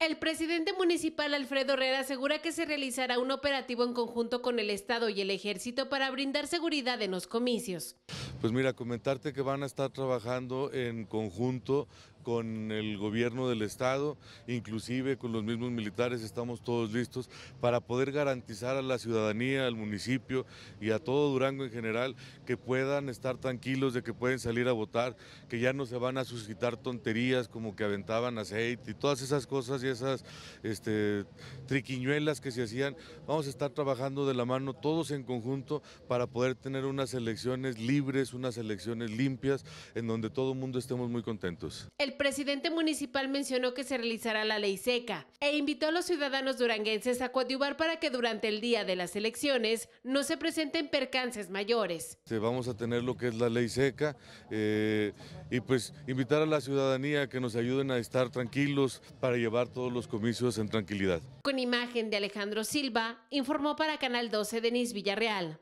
El presidente municipal Alfredo Herrera asegura que se realizará un operativo en conjunto con el Estado y el Ejército para brindar seguridad en los comicios. Pues mira, comentarte que van a estar trabajando en conjunto con el gobierno del estado, inclusive con los mismos militares, estamos todos listos para poder garantizar a la ciudadanía, al municipio y a todo Durango en general que puedan estar tranquilos de que pueden salir a votar, que ya no se van a suscitar tonterías como que aventaban aceite y todas esas cosas y esas este, triquiñuelas que se hacían. Vamos a estar trabajando de la mano todos en conjunto para poder tener unas elecciones libres, unas elecciones limpias, en donde todo el mundo estemos muy contentos. Presidente municipal mencionó que se realizará la ley seca e invitó a los ciudadanos duranguenses a coadyuvar para que durante el día de las elecciones no se presenten percances mayores. Vamos a tener lo que es la ley seca eh, y pues invitar a la ciudadanía a que nos ayuden a estar tranquilos para llevar todos los comicios en tranquilidad. Con imagen de Alejandro Silva, informó para Canal 12 Denis Villarreal.